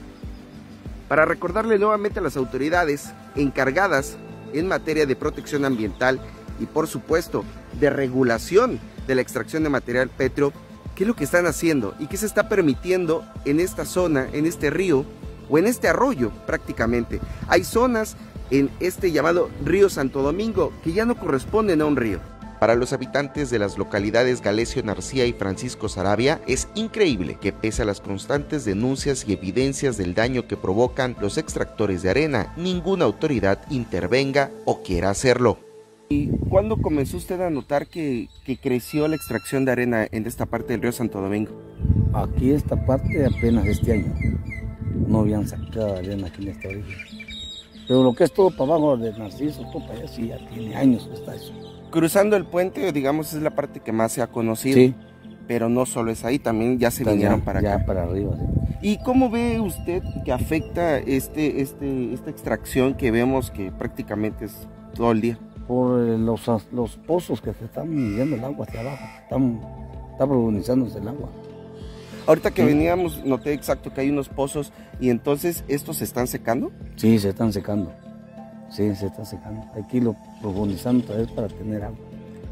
para recordarle nuevamente a las autoridades encargadas en materia de protección ambiental y por supuesto de regulación de la extracción de material petro, qué es lo que están haciendo y qué se está permitiendo en esta zona, en este río o en este arroyo prácticamente. Hay zonas en este llamado río Santo Domingo que ya no corresponden a un río. Para los habitantes de las localidades Galesio Narcía y Francisco Sarabia, es increíble que pese a las constantes denuncias y evidencias del daño que provocan los extractores de arena, ninguna autoridad intervenga o quiera hacerlo. ¿Y cuándo comenzó usted a notar que, creció la extracción de arena en esta parte del río Santo Domingo? Aquí esta parte apenas este año. No habían sacado arena aquí en esta orilla. Pero lo que es todo para abajo de Narciso, todo para allá, sí, ya tiene años que está eso. Cruzando el puente, digamos, es la parte que más se ha conocido. Sí. Pero no solo es ahí, también ya se vinieron para acá. Ya para arriba, sí. ¿Y cómo ve usted que afecta este, este, esta extracción que vemos que prácticamente es todo el día? Por eh, los, los pozos que se están midiendo el agua hacia abajo, están, está profundizándose el agua. Ahorita que veníamos, noté exacto que hay unos pozos y entonces estos se están secando. Sí, se están secando. Sí, se está secando. Aquí lo profundizando otra vez para tener agua.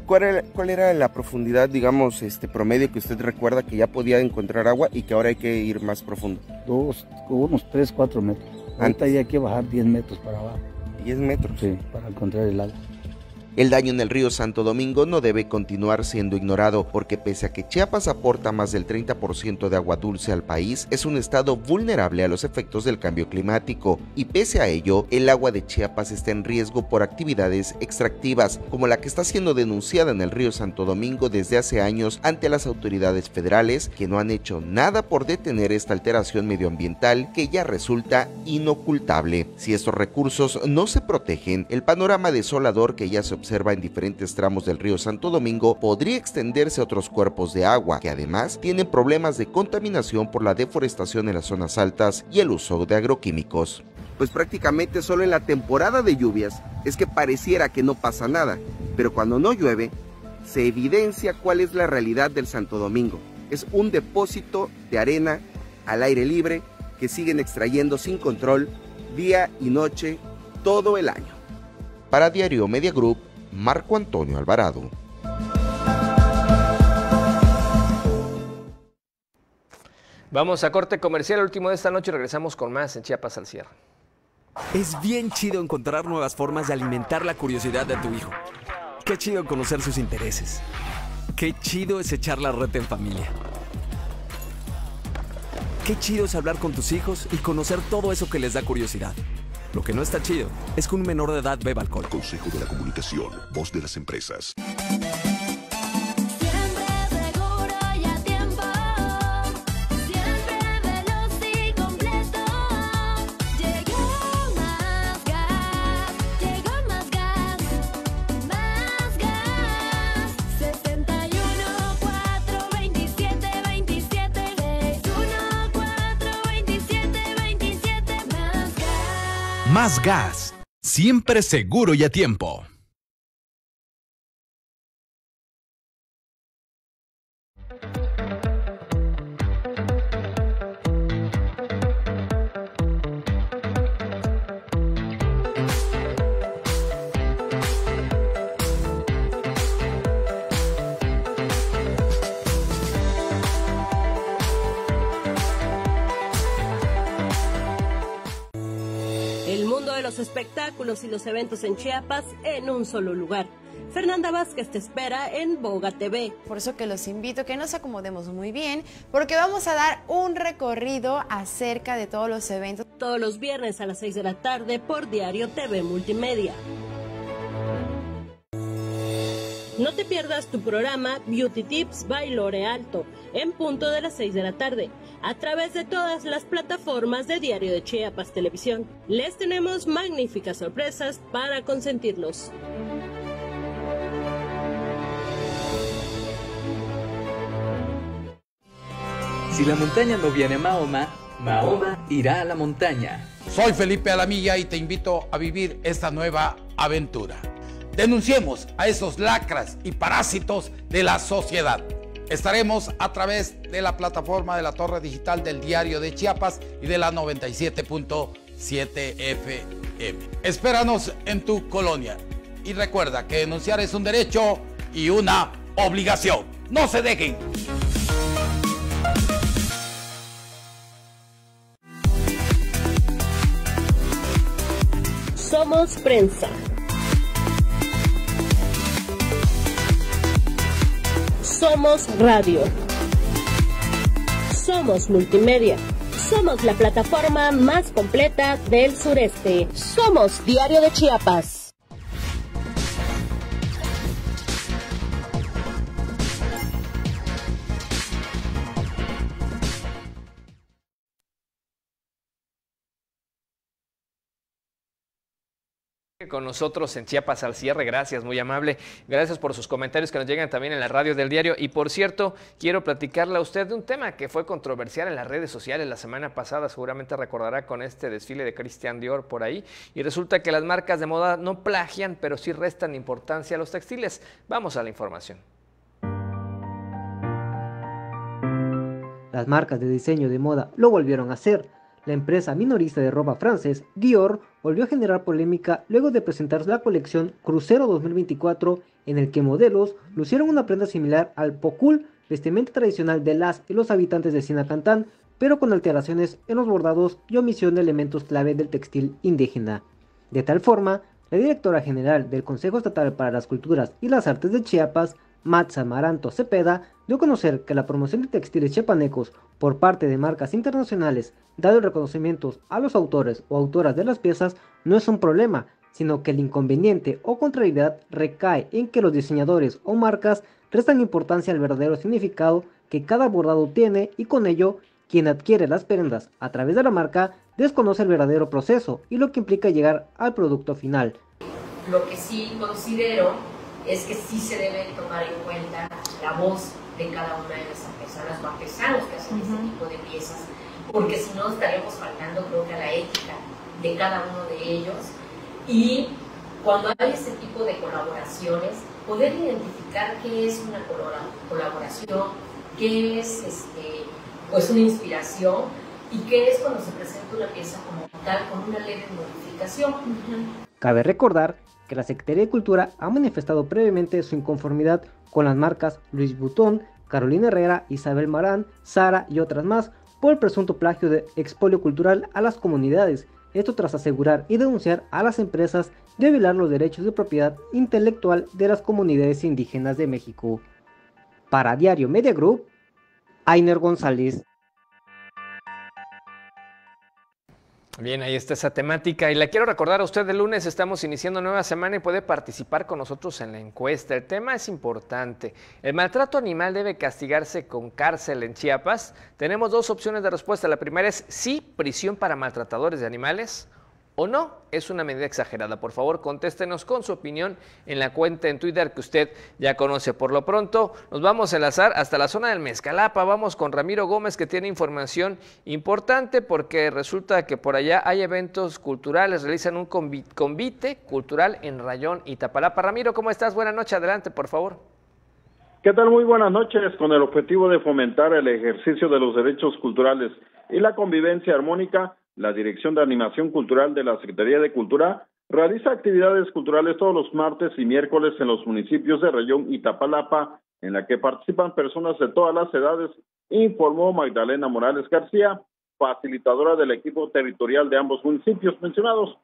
¿Cuál era, ¿Cuál era, la profundidad, digamos, este promedio que usted recuerda que ya podía encontrar agua y que ahora hay que ir más profundo? Dos, unos 3, 4 metros. Antes ya hay que bajar 10 metros para abajo. 10 metros. Sí, para encontrar el agua. El daño en el río Santo Domingo no debe continuar siendo ignorado porque pese a que Chiapas aporta más del 30% de agua dulce al país, es un estado vulnerable a los efectos del cambio climático y pese a ello, el agua de Chiapas está en riesgo por actividades extractivas como la que está siendo denunciada en el río Santo Domingo desde hace años ante las autoridades federales que no han hecho nada por detener esta alteración medioambiental que ya resulta inocultable. Si estos recursos no se protegen, el panorama desolador que ya se observa observa en diferentes tramos del río Santo Domingo podría extenderse a otros cuerpos de agua, que además tienen problemas de contaminación por la deforestación en las zonas altas y el uso de agroquímicos. Pues prácticamente solo en la temporada de lluvias es que pareciera que no pasa nada, pero cuando no llueve, se evidencia cuál es la realidad del Santo Domingo. Es un depósito de arena al aire libre que siguen extrayendo sin control día y noche todo el año. Para Diario Media Group, Marco Antonio Alvarado. Vamos a corte comercial, el último de esta noche, regresamos con más en Chiapas al cierre. Es bien chido encontrar nuevas formas de alimentar la curiosidad de tu hijo. Qué chido conocer sus intereses. Qué chido es echar la red en familia. Qué chido es hablar con tus hijos y conocer todo eso que les da curiosidad. Lo que no está chido es que un menor de edad beba alcohol. Consejo de la Comunicación, voz de las empresas. Más gas, siempre seguro y a tiempo. Los espectáculos y los eventos en Chiapas en un solo lugar. Fernanda Vázquez te espera en Boga TV. Por eso que los invito a que nos acomodemos muy bien, porque vamos a dar un recorrido acerca de todos los eventos. Todos los viernes a las 6 de la tarde por Diario TV Multimedia. No te pierdas tu programa Beauty Tips by Lore Alto en punto de las 6 de la tarde a través de todas las plataformas de Diario de Chiapas Televisión. Les tenemos magníficas sorpresas para consentirlos. Si la montaña no viene a Mahoma, Mahoma irá a la montaña. Soy Felipe Alamilla y te invito a vivir esta nueva aventura. Denunciemos a esos lacras y parásitos de la sociedad. Estaremos a través de la plataforma de la Torre Digital del Diario de Chiapas y de la 97.7 FM. Espéranos en tu colonia. Y recuerda que denunciar es un derecho y una obligación. No se dejen. Somos prensa. Somos radio. Somos multimedia. Somos la plataforma más completa del sureste. Somos Diario de Chiapas. Con nosotros en Chiapas al cierre. Gracias, muy amable. Gracias por sus comentarios que nos llegan también en la radio del diario. Y por cierto, quiero platicarle a usted de un tema que fue controversial en las redes sociales la semana pasada. Seguramente recordará con este desfile de Christian Dior por ahí. Y resulta que las marcas de moda no plagian, pero sí restan importancia a los textiles. Vamos a la información. Las marcas de diseño de moda lo volvieron a hacer la empresa minorista de ropa francés, Dior, volvió a generar polémica luego de presentar la colección Crucero 2024, en el que modelos lucieron una prenda similar al pocul, vestimenta tradicional de las y los habitantes de Sinacantán, pero con alteraciones en los bordados y omisión de elementos clave del textil indígena. De tal forma, la directora general del Consejo Estatal para las Culturas y las Artes de Chiapas, Matza Maranto Cepeda, dio a conocer que la promoción de textiles chiapanecos por parte de marcas internacionales, dado el reconocimiento a los autores o autoras de las piezas, no es un problema, sino que el inconveniente o contrariedad recae en que los diseñadores o marcas restan importancia al verdadero significado que cada bordado tiene y con ello quien adquiere las prendas a través de la marca desconoce el verdadero proceso y lo que implica llegar al producto final. Lo que sí considero es que sí se debe tomar en cuenta la voz de cada una de las artesanas o artesanos que hacen este tipo de piezas, porque si no estaríamos faltando creo que a la ética de cada uno de ellos. Y cuando hay este tipo de colaboraciones, poder identificar qué es una colaboración, qué es este, pues una inspiración y qué es cuando se presenta una pieza como tal con una leve modificación. Cabe recordar que la Secretaría de Cultura ha manifestado previamente su inconformidad con las marcas Luis Butón, Carolina Herrera, Isabel Marán, Sara y otras más por el presunto plagio de expolio cultural a las comunidades, esto tras asegurar y denunciar a las empresas de violar los derechos de propiedad intelectual de las comunidades indígenas de México. Para Diario Media Group, Ainer González. Bien, ahí está esa temática y la quiero recordar a usted el lunes estamos iniciando nueva semana y puede participar con nosotros en la encuesta. El tema es importante. ¿El maltrato animal debe castigarse con cárcel en Chiapas? Tenemos dos opciones de respuesta. La primera es sí, prisión para maltratadores de animales o no es una medida exagerada. Por favor, contéstenos con su opinión en la cuenta en Twitter que usted ya conoce. Por lo pronto, nos vamos a enlazar hasta la zona del Mezcalapa. Vamos con Ramiro Gómez que tiene información importante porque resulta que por allá hay eventos culturales, realizan un convite cultural en Rayón y Tapalapa. Ramiro, ¿cómo estás? Buenas noches, adelante, por favor. ¿Qué tal? Muy buenas noches. Con el objetivo de fomentar el ejercicio de los derechos culturales y la convivencia armónica, la Dirección de Animación Cultural de la Secretaría de Cultura realiza actividades culturales todos los martes y miércoles en los municipios de Rayón y Tapalapa, en la que participan personas de todas las edades, informó Magdalena Morales García, facilitadora del equipo territorial de ambos municipios mencionados.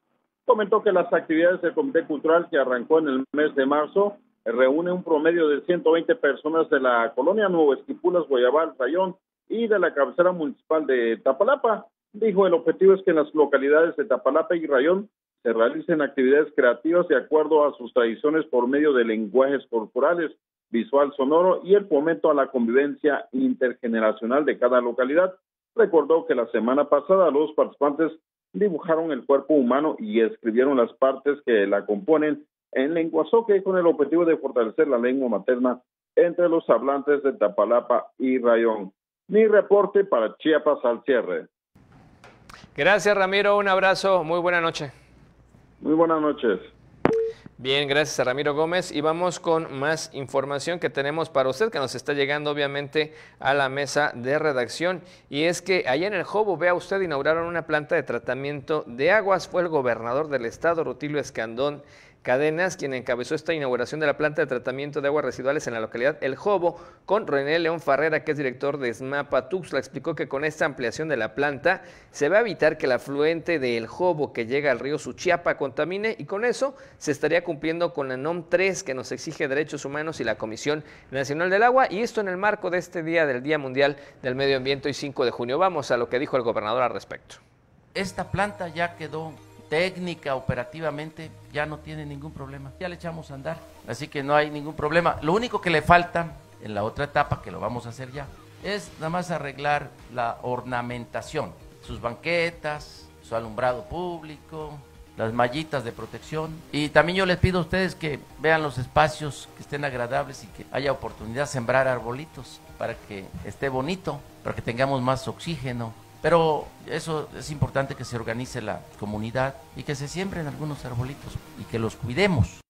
Comentó que las actividades del Comité Cultural que arrancó en el mes de marzo reúne un promedio de 120 personas de la colonia Nuevo Esquipulas, Guayabal, Rayón y de la cabecera municipal de Tapalapa. Dijo el objetivo es que en las localidades de Tapalapa y Rayón se realicen actividades creativas de acuerdo a sus tradiciones por medio de lenguajes corporales, visual sonoro y el fomento a la convivencia intergeneracional de cada localidad. Recordó que la semana pasada los participantes dibujaron el cuerpo humano y escribieron las partes que la componen en lengua soque con el objetivo de fortalecer la lengua materna entre los hablantes de Tapalapa y Rayón. Mi reporte para Chiapas al cierre. Gracias Ramiro, un abrazo, muy buena noche. Muy buenas noches. Bien, gracias a Ramiro Gómez. Y vamos con más información que tenemos para usted que nos está llegando obviamente a la mesa de redacción. Y es que allá en el Jobo, vea usted, inauguraron una planta de tratamiento de aguas, fue el gobernador del estado, Rutilio Escandón, Cadenas, quien encabezó esta inauguración de la planta de tratamiento de aguas residuales en la localidad El Jobo, con René León Farrera, que es director de SMAPA Tuxtla, explicó que con esta ampliación de la planta se va a evitar que el afluente de El Jobo que llega al río Suchiapa contamine y con eso se estaría cumpliendo con la NOM 3 que nos exige derechos humanos y la Comisión Nacional del Agua y esto en el marco de este día del Día Mundial del Medio Ambiente y 5 de junio. Vamos a lo que dijo el gobernador al respecto. Esta planta ya quedó técnica, operativamente, ya no tiene ningún problema. Ya le echamos a andar, así que no hay ningún problema. Lo único que le falta en la otra etapa, que lo vamos a hacer ya, es nada más arreglar la ornamentación, sus banquetas, su alumbrado público, las mallitas de protección. Y también yo les pido a ustedes que vean los espacios que estén agradables y que haya oportunidad de sembrar arbolitos para que esté bonito, para que tengamos más oxígeno, pero eso es importante que se organice la comunidad y que se siembren algunos arbolitos y que los cuidemos.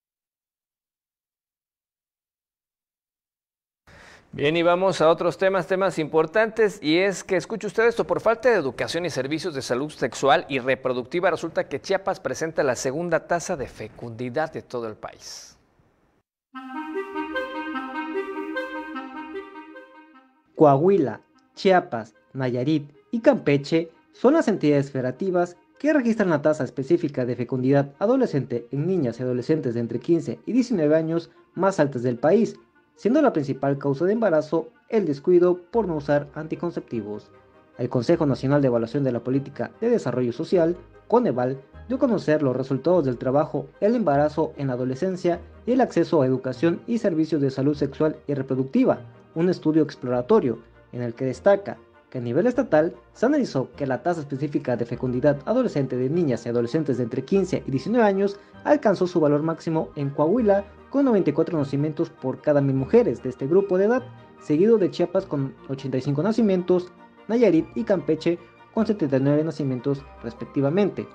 Bien, y vamos a otros temas, temas importantes, y es que escuche usted esto, por falta de educación y servicios de salud sexual y reproductiva, resulta que Chiapas presenta la segunda tasa de fecundidad de todo el país. Coahuila, Chiapas, Nayarit y Campeche son las entidades federativas que registran la tasa específica de fecundidad adolescente en niñas y adolescentes de entre 15 y 19 años más altas del país, siendo la principal causa de embarazo el descuido por no usar anticonceptivos. El Consejo Nacional de Evaluación de la Política de Desarrollo Social, Coneval, dio a conocer los resultados del trabajo, el embarazo en la adolescencia y el acceso a educación y servicios de salud sexual y reproductiva, un estudio exploratorio en el que destaca a nivel estatal se analizó que la tasa específica de fecundidad adolescente de niñas y adolescentes de entre 15 y 19 años alcanzó su valor máximo en Coahuila con 94 nacimientos por cada mil mujeres de este grupo de edad, seguido de Chiapas con 85 nacimientos, Nayarit y Campeche con 79 nacimientos respectivamente.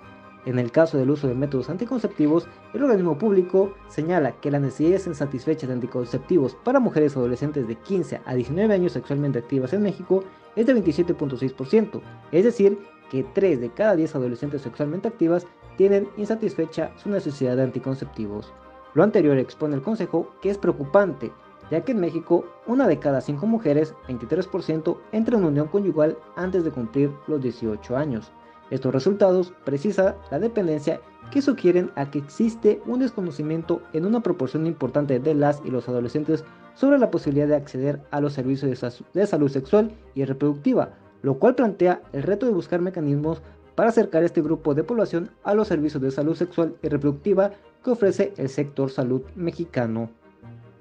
En el caso del uso de métodos anticonceptivos, el organismo público señala que las necesidades insatisfechas de anticonceptivos para mujeres adolescentes de 15 a 19 años sexualmente activas en México es de 27.6%, es decir, que 3 de cada 10 adolescentes sexualmente activas tienen insatisfecha su necesidad de anticonceptivos. Lo anterior expone el Consejo que es preocupante, ya que en México una de cada 5 mujeres, 23%, entra en unión conyugal antes de cumplir los 18 años. Estos resultados precisa la dependencia que sugieren a que existe un desconocimiento en una proporción importante de las y los adolescentes sobre la posibilidad de acceder a los servicios de salud sexual y reproductiva, lo cual plantea el reto de buscar mecanismos para acercar este grupo de población a los servicios de salud sexual y reproductiva que ofrece el sector salud mexicano.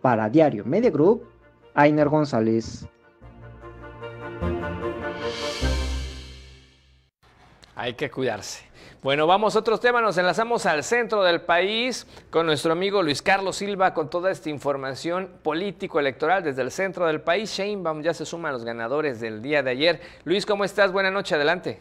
Para Diario Media Group, Ainer González. Hay que cuidarse. Bueno, vamos a otros temas. Nos enlazamos al centro del país con nuestro amigo Luis Carlos Silva con toda esta información político-electoral desde el centro del país. Sheinbaum ya se suma a los ganadores del día de ayer. Luis, ¿cómo estás? Buenas noches, adelante.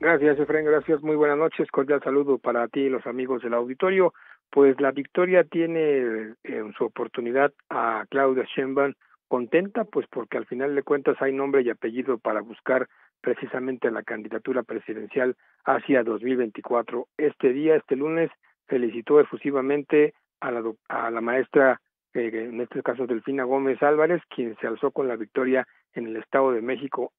Gracias, Efraín, gracias. Muy buenas noches. Cordial saludo para ti y los amigos del auditorio. Pues la victoria tiene en su oportunidad a Claudia Sheinbaum contenta, pues porque al final de cuentas hay nombre y apellido para buscar precisamente la candidatura presidencial hacia 2024. Este día, este lunes, felicitó efusivamente a la, a la maestra, eh, en este caso Delfina Gómez Álvarez, quien se alzó con la victoria en el Estado de México.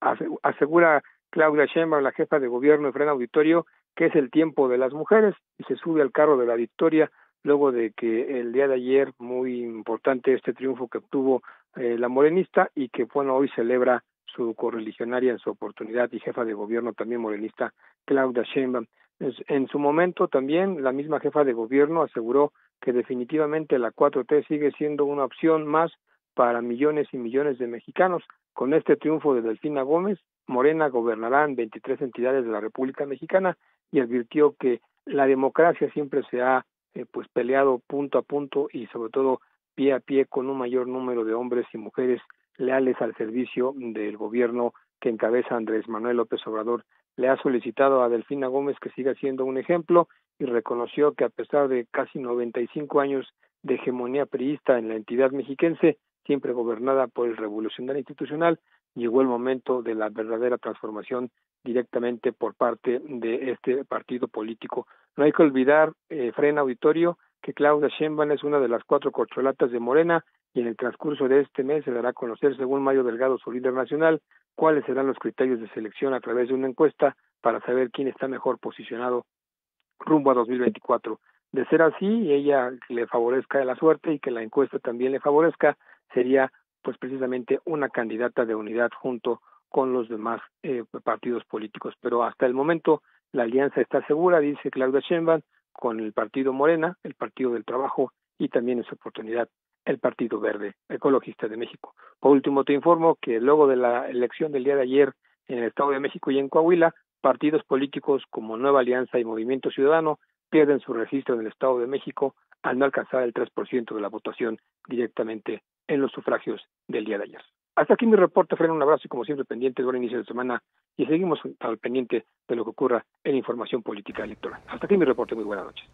Asegura Claudia Sheinbaum, la jefa de gobierno de Frena Auditorio, que es el tiempo de las mujeres y se sube al carro de la victoria luego de que el día de ayer muy importante este triunfo que obtuvo eh, la morenista y que bueno hoy celebra su correligionaria en su oportunidad y jefa de gobierno también morenista Claudia Sheinbaum. En su momento también la misma jefa de gobierno aseguró que definitivamente la 4T sigue siendo una opción más para millones y millones de mexicanos. Con este triunfo de Delfina Gómez, Morena gobernará en 23 entidades de la República Mexicana y advirtió que la democracia siempre se ha eh, pues peleado punto a punto y sobre todo pie a pie con un mayor número de hombres y mujeres leales al servicio del gobierno que encabeza Andrés Manuel López Obrador. Le ha solicitado a Delfina Gómez que siga siendo un ejemplo y reconoció que a pesar de casi 95 años de hegemonía priista en la entidad mexiquense, siempre gobernada por el revolucionario institucional, llegó el momento de la verdadera transformación directamente por parte de este partido político. No hay que olvidar, eh, Auditorio, que Claudia Sheinbaum es una de las cuatro corcholatas de Morena y en el transcurso de este mes se dará a conocer, según Mayo Delgado, su líder nacional, cuáles serán los criterios de selección a través de una encuesta para saber quién está mejor posicionado rumbo a 2024. De ser así, ella le favorezca la suerte y que la encuesta también le favorezca, sería pues precisamente una candidata de unidad junto con los demás eh, partidos políticos. Pero hasta el momento la alianza está segura, dice Claudia Sheinbaum, con el Partido Morena, el Partido del Trabajo y también en su oportunidad el Partido Verde Ecologista de México. Por último, te informo que luego de la elección del día de ayer en el Estado de México y en Coahuila, partidos políticos como Nueva Alianza y Movimiento Ciudadano pierden su registro en el Estado de México al no alcanzar el 3% de la votación directamente en los sufragios del día de ayer. Hasta aquí mi reporte, Freno, un abrazo y como siempre pendiente de buen inicio de semana y seguimos al pendiente de lo que ocurra en información política electoral. Hasta aquí mi reporte, muy buenas noches.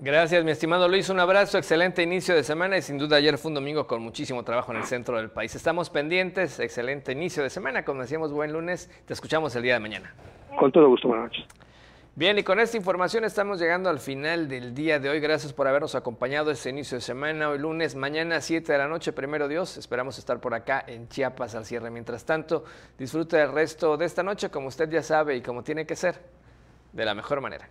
Gracias, mi estimado Luis. Un abrazo, excelente inicio de semana y sin duda ayer fue un domingo con muchísimo trabajo en el centro del país. Estamos pendientes, excelente inicio de semana. Como decíamos, buen lunes. Te escuchamos el día de mañana. Con todo gusto, buenas noches. Bien, y con esta información estamos llegando al final del día de hoy. Gracias por habernos acompañado este inicio de semana. Hoy lunes, mañana 7 de la noche, primero Dios. Esperamos estar por acá en Chiapas al cierre. Mientras tanto, disfrute el resto de esta noche como usted ya sabe y como tiene que ser, de la mejor manera.